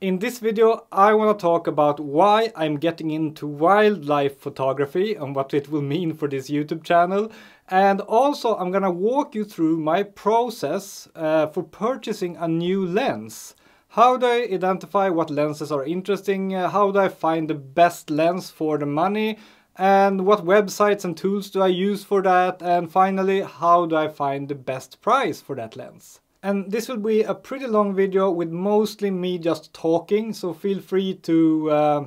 In this video I want to talk about why I'm getting into wildlife photography and what it will mean for this YouTube channel and also I'm gonna walk you through my process uh, for purchasing a new lens. How do I identify what lenses are interesting, uh, how do I find the best lens for the money and what websites and tools do I use for that and finally how do I find the best price for that lens. And this will be a pretty long video with mostly me just talking, so feel free to uh,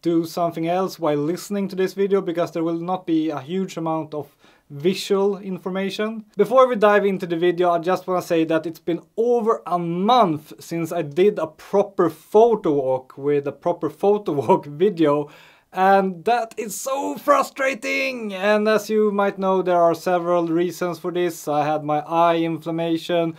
do something else while listening to this video because there will not be a huge amount of visual information. Before we dive into the video, I just want to say that it's been over a month since I did a proper photo walk with a proper photo walk video and that is so frustrating! And as you might know, there are several reasons for this. I had my eye inflammation,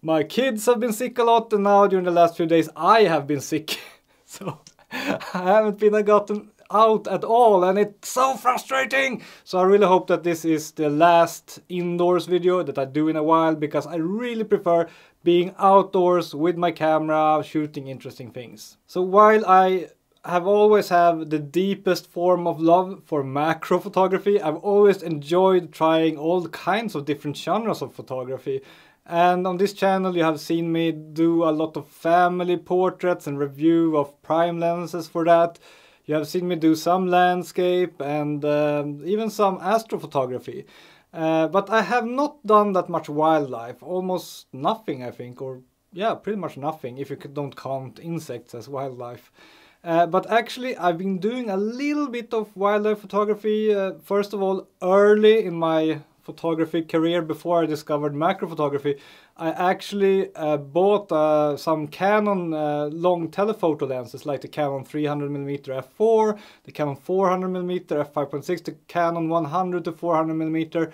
my kids have been sick a lot, and now during the last few days I have been sick. so I haven't been gotten out at all and it's so frustrating! So I really hope that this is the last indoors video that I do in a while because I really prefer being outdoors with my camera shooting interesting things. So while I have always have the deepest form of love for macro photography. I've always enjoyed trying all kinds of different genres of photography. And on this channel you have seen me do a lot of family portraits and review of prime lenses for that. You have seen me do some landscape and um, even some astrophotography. Uh, but I have not done that much wildlife, almost nothing I think, or yeah, pretty much nothing if you don't count insects as wildlife. Uh, but actually, I've been doing a little bit of wildlife photography. Uh, first of all, early in my photography career, before I discovered macro photography, I actually uh, bought uh, some Canon uh, long telephoto lenses, like the Canon 300mm f4, the Canon 400mm f5.6, the Canon 100 to 400mm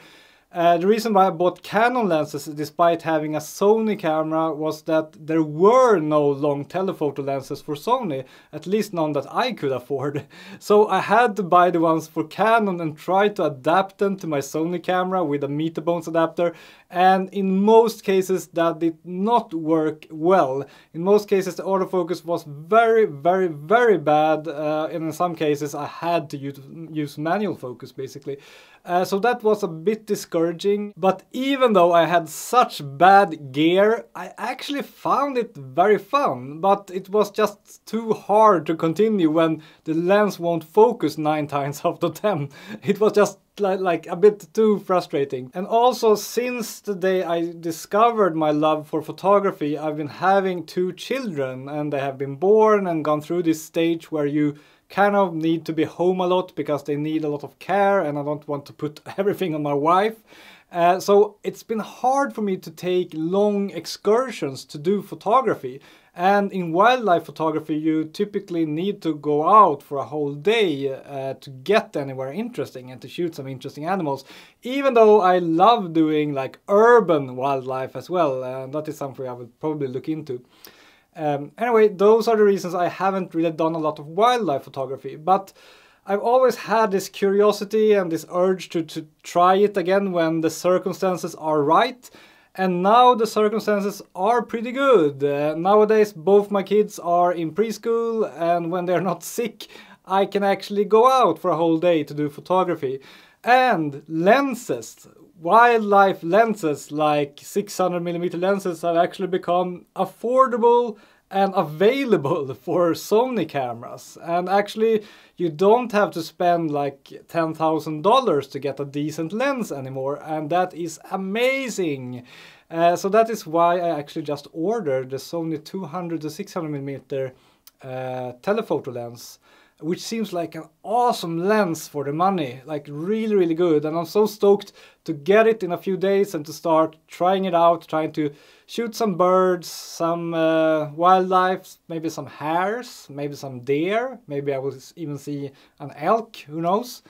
uh, the reason why I bought Canon lenses despite having a Sony camera was that there were no long telephoto lenses for Sony, at least none that I could afford. So I had to buy the ones for Canon and try to adapt them to my Sony camera with a Metabones adapter and in most cases that did not work well. In most cases the autofocus was very very very bad uh, and in some cases I had to use, use manual focus basically. Uh, so that was a bit discouraging, but even though I had such bad gear, I actually found it very fun, but it was just too hard to continue when the lens won't focus 9 times out of 10. It was just like, like a bit too frustrating. And also since the day I discovered my love for photography, I've been having two children and they have been born and gone through this stage where you kind of need to be home a lot because they need a lot of care and I don't want to put everything on my wife. Uh, so it's been hard for me to take long excursions to do photography. And in wildlife photography, you typically need to go out for a whole day uh, to get anywhere interesting and to shoot some interesting animals. Even though I love doing like urban wildlife as well, and that is something I would probably look into. Um, anyway, those are the reasons I haven't really done a lot of wildlife photography, but I've always had this curiosity and this urge to, to try it again when the circumstances are right. And now the circumstances are pretty good. Uh, nowadays both my kids are in preschool and when they're not sick I can actually go out for a whole day to do photography. And lenses, wildlife lenses like 600mm lenses have actually become affordable and available for Sony cameras. And actually, you don't have to spend like $10,000 to get a decent lens anymore, and that is amazing. Uh, so that is why I actually just ordered the Sony 200 to 600mm uh, telephoto lens which seems like an awesome lens for the money, like really, really good. And I'm so stoked to get it in a few days and to start trying it out, trying to shoot some birds, some uh, wildlife, maybe some hares, maybe some deer, maybe I will even see an elk, who knows.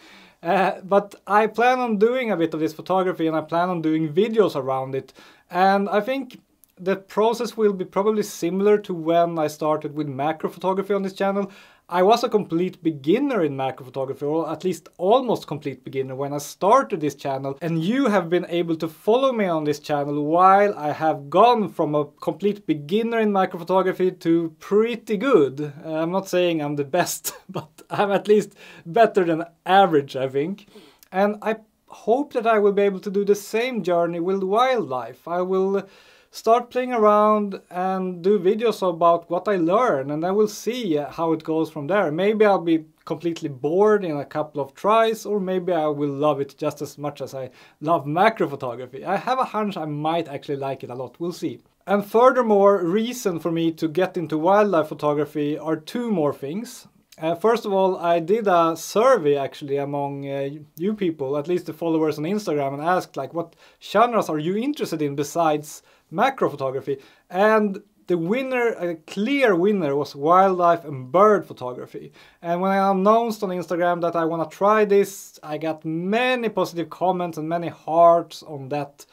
Uh, but I plan on doing a bit of this photography and I plan on doing videos around it. And I think the process will be probably similar to when I started with macro photography on this channel. I was a complete beginner in macro photography, or at least almost complete beginner when I started this channel. And you have been able to follow me on this channel while I have gone from a complete beginner in macro photography to pretty good. I'm not saying I'm the best, but I'm at least better than average, I think. And I hope that I will be able to do the same journey with wildlife. I will start playing around and do videos about what I learn and I will see how it goes from there. Maybe I'll be completely bored in a couple of tries or maybe I will love it just as much as I love macro photography. I have a hunch I might actually like it a lot, we'll see. And furthermore, reason for me to get into wildlife photography are two more things. Uh, first of all, I did a survey actually among uh, you people, at least the followers on Instagram, and asked like, what genres are you interested in besides macro photography? And the winner, a clear winner, was wildlife and bird photography. And when I announced on Instagram that I want to try this, I got many positive comments and many hearts on that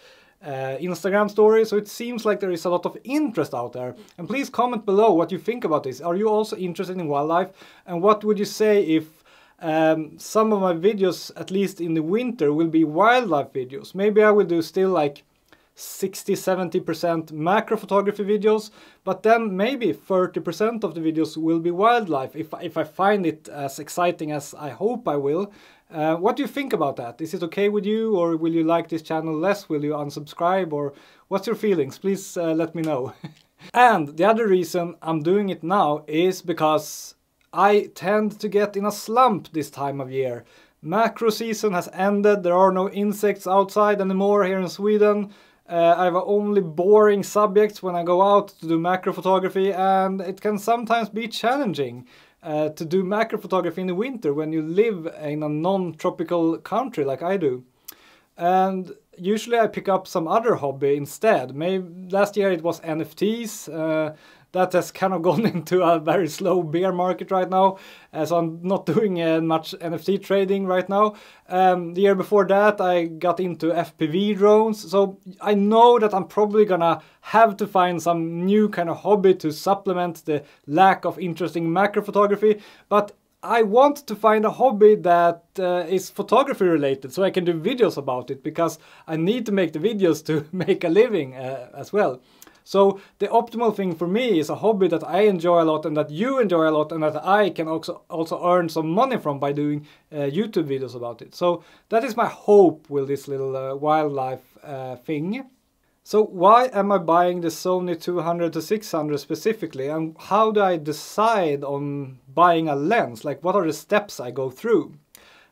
uh, Instagram story, so it seems like there is a lot of interest out there. And please comment below what you think about this. Are you also interested in wildlife? And what would you say if um, some of my videos, at least in the winter, will be wildlife videos? Maybe I will do still like 60-70% macro photography videos, but then maybe 30% of the videos will be wildlife if, if I find it as exciting as I hope I will. Uh, what do you think about that? Is it okay with you or will you like this channel less? Will you unsubscribe or what's your feelings? Please uh, let me know. and the other reason I'm doing it now is because I tend to get in a slump this time of year. Macro season has ended, there are no insects outside anymore here in Sweden. Uh, I have only boring subjects when I go out to do macro photography and it can sometimes be challenging uh, to do macro photography in the winter when you live in a non-tropical country like I do. And usually I pick up some other hobby instead. Maybe last year it was NFTs. Uh, that has kind of gone into a very slow bear market right now. Uh, so I'm not doing uh, much NFT trading right now. Um, the year before that, I got into FPV drones. So I know that I'm probably gonna have to find some new kind of hobby to supplement the lack of interesting macro photography. But I want to find a hobby that uh, is photography related so I can do videos about it because I need to make the videos to make a living uh, as well. So the optimal thing for me is a hobby that I enjoy a lot and that you enjoy a lot and that I can also also earn some money from by doing uh, YouTube videos about it. So that is my hope with this little uh, wildlife uh, thing. So why am I buying the Sony 200 to 600 specifically and how do I decide on buying a lens? Like what are the steps I go through?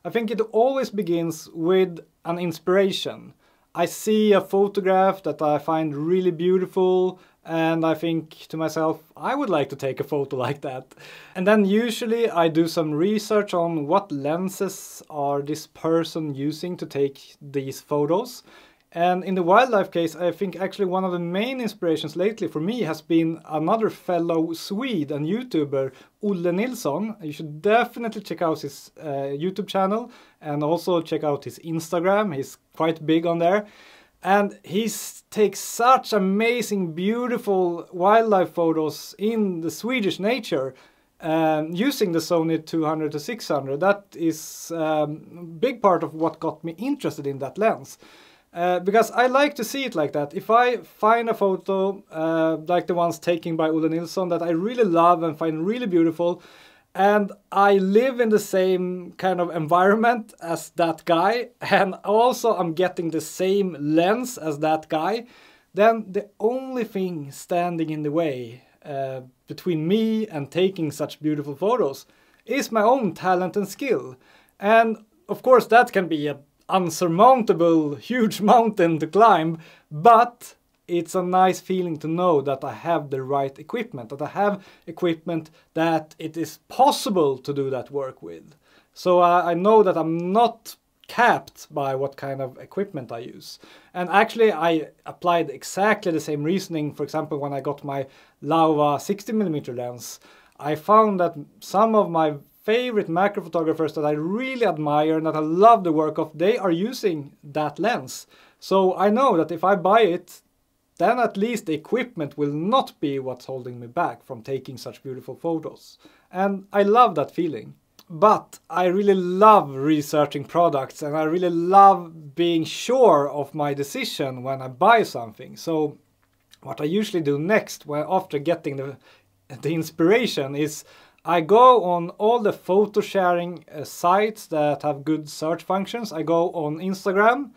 I think it always begins with an inspiration. I see a photograph that I find really beautiful and I think to myself, I would like to take a photo like that. And then usually I do some research on what lenses are this person using to take these photos. And in the wildlife case, I think actually one of the main inspirations lately for me has been another fellow Swede and YouTuber, Olle Nilsson. You should definitely check out his uh, YouTube channel and also check out his Instagram. He's quite big on there. And he takes such amazing, beautiful wildlife photos in the Swedish nature um, using the Sony 200 to 600. That is um, a big part of what got me interested in that lens. Uh, because I like to see it like that. If I find a photo uh, like the ones taken by Olle Nilsson that I really love and find really beautiful, and I live in the same kind of environment as that guy, and also I'm getting the same lens as that guy, then the only thing standing in the way uh, between me and taking such beautiful photos is my own talent and skill. And of course, that can be a unsurmountable, huge mountain to climb, but it's a nice feeling to know that I have the right equipment, that I have equipment that it is possible to do that work with. So uh, I know that I'm not capped by what kind of equipment I use. And actually I applied exactly the same reasoning, for example, when I got my Laowa 60mm lens. I found that some of my favorite macro photographers that I really admire and that I love the work of, they are using that lens. So I know that if I buy it, then at least the equipment will not be what's holding me back from taking such beautiful photos. And I love that feeling. But I really love researching products and I really love being sure of my decision when I buy something. So what I usually do next when after getting the the inspiration is I go on all the photo sharing uh, sites that have good search functions. I go on Instagram.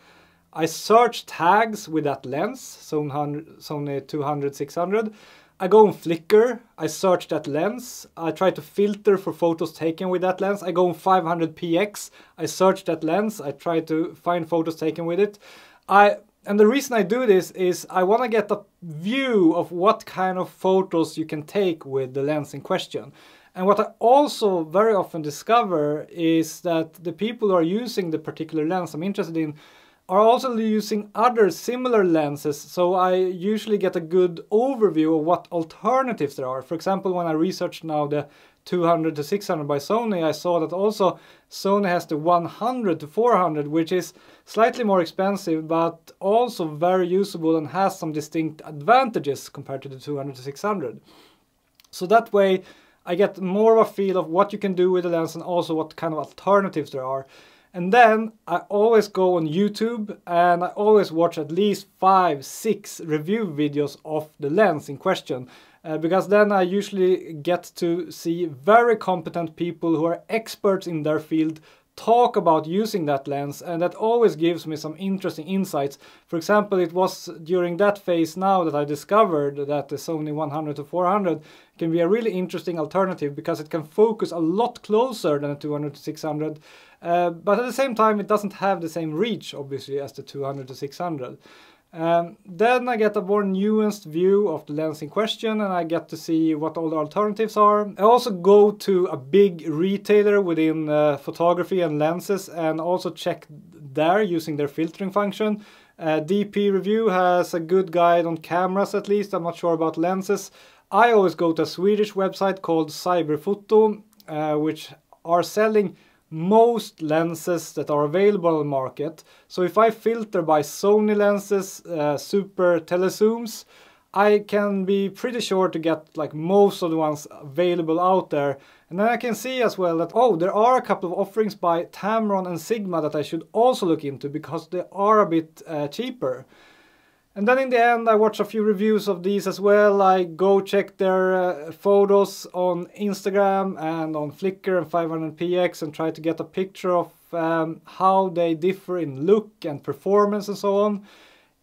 I search tags with that lens, Sony 200 600. I go on Flickr. I search that lens. I try to filter for photos taken with that lens. I go on 500px. I search that lens. I try to find photos taken with it. I and the reason I do this is I want to get a view of what kind of photos you can take with the lens in question. And what I also very often discover is that the people who are using the particular lens I'm interested in are also using other similar lenses, so I usually get a good overview of what alternatives there are. For example, when I researched now the 200 to 600 by Sony, I saw that also Sony has the 100 to 400, which is slightly more expensive, but also very usable and has some distinct advantages compared to the 200 to 600. So that way, I get more of a feel of what you can do with the lens and also what kind of alternatives there are. And then I always go on YouTube and I always watch at least five, six review videos of the lens in question. Uh, because then I usually get to see very competent people who are experts in their field talk about using that lens and that always gives me some interesting insights. For example, it was during that phase now that I discovered that the Sony 100 to 400 can be a really interesting alternative because it can focus a lot closer than the 200 to 600 uh, but at the same time it doesn't have the same reach obviously as the 200 to 600. Um, then I get a more nuanced view of the lens in question and I get to see what all the alternatives are. I also go to a big retailer within uh, photography and lenses and also check there using their filtering function. Uh, DP Review has a good guide on cameras at least, I'm not sure about lenses. I always go to a Swedish website called Cyberfoto, uh, which are selling most lenses that are available on market. So if I filter by Sony lenses, uh, super telezooms, I can be pretty sure to get like most of the ones available out there. And then I can see as well that, oh, there are a couple of offerings by Tamron and Sigma that I should also look into because they are a bit uh, cheaper. And then in the end I watch a few reviews of these as well. I go check their uh, photos on Instagram and on Flickr and 500px and try to get a picture of um, how they differ in look and performance and so on.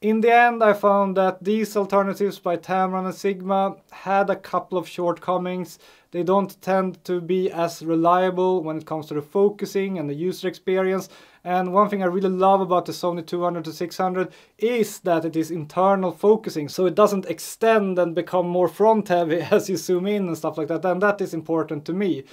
In the end I found that these alternatives by Tamron and Sigma had a couple of shortcomings. They don't tend to be as reliable when it comes to the focusing and the user experience and one thing I really love about the Sony 200 to 600 is that it is internal focusing, so it doesn't extend and become more front heavy as you zoom in and stuff like that, and that is important to me.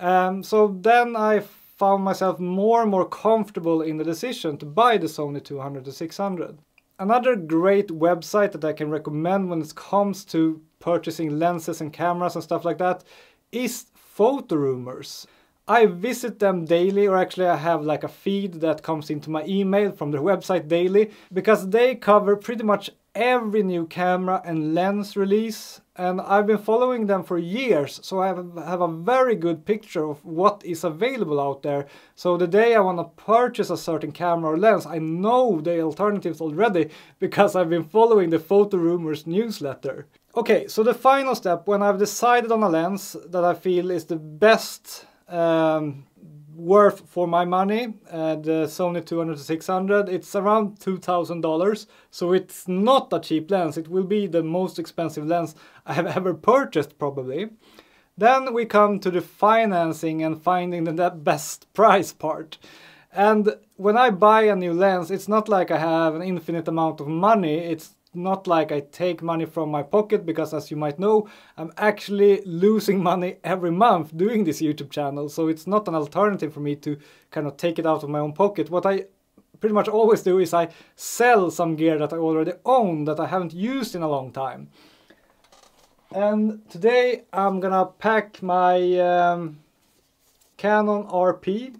Um, so then I found myself more and more comfortable in the decision to buy the Sony 200 to 600. Another great website that I can recommend when it comes to purchasing lenses and cameras and stuff like that is Photorumors. I visit them daily or actually I have like a feed that comes into my email from their website daily because they cover pretty much every new camera and lens release and I've been following them for years so I have, a very good picture of what is available out there so the day I want to purchase a certain camera or lens I know the alternatives already because I've been following the Photo Rumors newsletter. Okay, so the final step when I've decided on a lens that I feel is the best um, worth for my money. Uh, the Sony 200 to 600, it's around $2,000. So it's not a cheap lens. It will be the most expensive lens I have ever purchased probably. Then we come to the financing and finding the best price part. And when I buy a new lens, it's not like I have an infinite amount of money. It's not like I take money from my pocket because as you might know, I'm actually losing money every month doing this YouTube channel. So it's not an alternative for me to kind of take it out of my own pocket. What I pretty much always do is I sell some gear that I already own that I haven't used in a long time. And today I'm gonna pack my um, Canon RP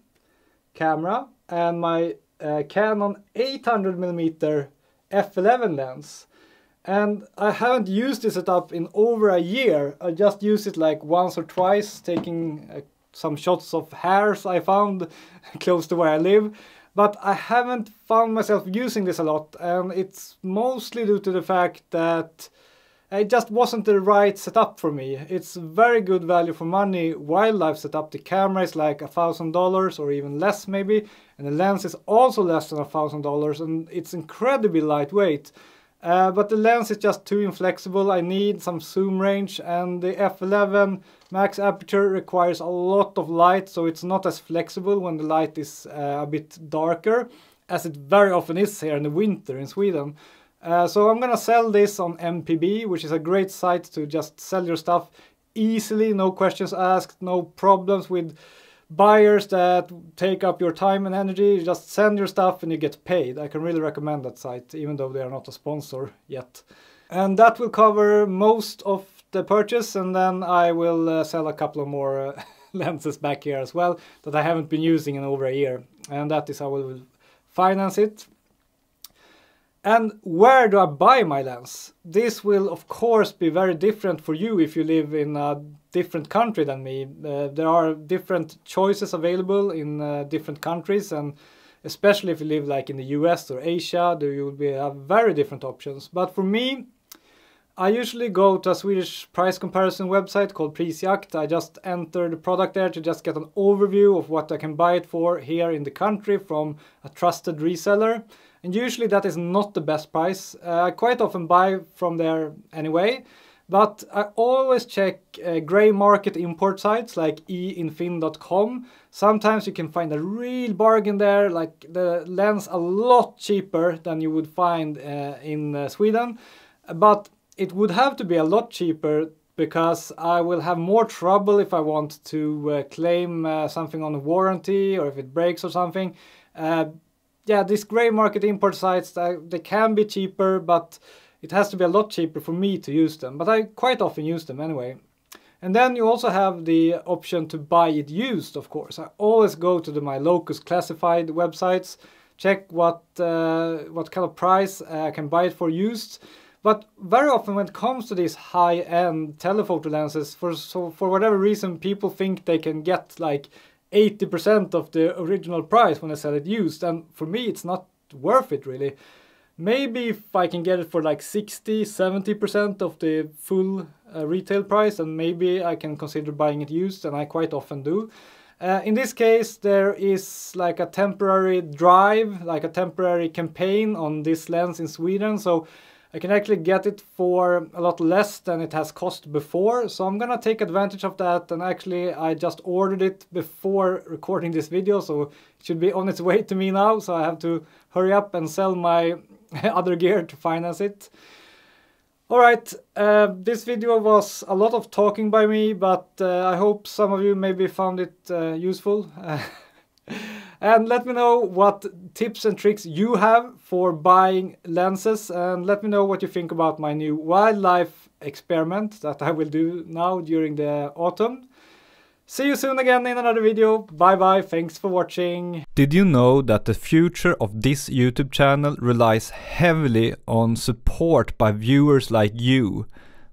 camera and my uh, Canon 800mm f11 lens. And I haven't used this setup in over a year. I just used it like once or twice, taking uh, some shots of hares I found close to where I live. But I haven't found myself using this a lot, and it's mostly due to the fact that it just wasn't the right setup for me. It's very good value for money wildlife setup. The camera is like a thousand dollars or even less maybe, and the lens is also less than a thousand dollars, and it's incredibly lightweight. Uh, but the lens is just too inflexible. I need some zoom range and the f11 max aperture requires a lot of light so it's not as flexible when the light is uh, a bit darker as it very often is here in the winter in Sweden. Uh, so I'm gonna sell this on MPB which is a great site to just sell your stuff easily, no questions asked, no problems with buyers that take up your time and energy. You just send your stuff and you get paid. I can really recommend that site, even though they are not a sponsor yet. And that will cover most of the purchase, and then I will uh, sell a couple of more uh, lenses back here as well that I haven't been using in over a year. And that is how I will finance it. And where do I buy my lens? This will of course be very different for you if you live in a different country than me. Uh, there are different choices available in uh, different countries and especially if you live like in the US or Asia, there will be have very different options. But for me, I usually go to a Swedish price comparison website called Prisjakt. I just enter the product there to just get an overview of what I can buy it for here in the country from a trusted reseller. And usually that is not the best price. Uh, I quite often buy from there anyway, but I always check uh, grey market import sites like einfin.com. Sometimes you can find a real bargain there, like the lens a lot cheaper than you would find uh, in uh, Sweden. But it would have to be a lot cheaper because I will have more trouble if I want to uh, claim uh, something on warranty or if it breaks or something. Yeah, these grey market import sites, uh, they can be cheaper, but it has to be a lot cheaper for me to use them. But I quite often use them anyway. And then you also have the option to buy it used, of course. I always go to the My Locus classified websites, check what uh, what kind of price I can buy it for used. But very often when it comes to these high-end telephoto lenses, for so for whatever reason, people think they can get like 80% of the original price when I sell it used. And for me, it's not worth it really. Maybe if I can get it for like 60, 70% of the full uh, retail price, and maybe I can consider buying it used, and I quite often do. Uh, in this case, there is like a temporary drive, like a temporary campaign on this lens in Sweden. So I can actually get it for a lot less than it has cost before. So I'm gonna take advantage of that and actually I just ordered it before recording this video so it should be on its way to me now. So I have to hurry up and sell my other gear to finance it. Alright, uh, this video was a lot of talking by me, but uh, I hope some of you maybe found it uh, useful. And let me know what tips and tricks you have for buying lenses and let me know what you think about my new wildlife experiment that I will do now during the autumn. See you soon again in another video. Bye bye, thanks for watching. Did you know that the future of this YouTube channel relies heavily on support by viewers like you?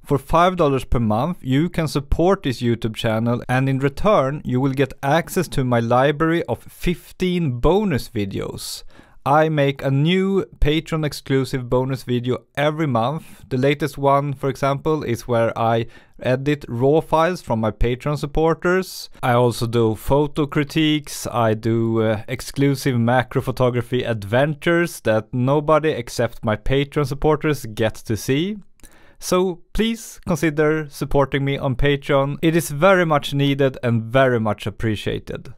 For $5 per month, you can support this YouTube channel and in return, you will get access to my library of 15 bonus videos. I make a new Patreon exclusive bonus video every month. The latest one, for example, is where I edit raw files from my Patreon supporters. I also do photo critiques, I do uh, exclusive macro photography adventures that nobody except my Patreon supporters gets to see. So please consider supporting me on Patreon. It is very much needed and very much appreciated.